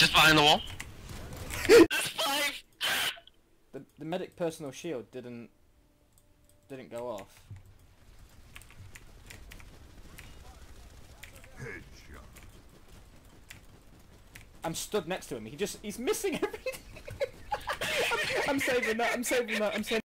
Just behind the wall. The the medic personal shield didn't didn't go off. I'm stood next to him. He just he's missing everything. I'm, I'm saving that. I'm saving that. I'm saving.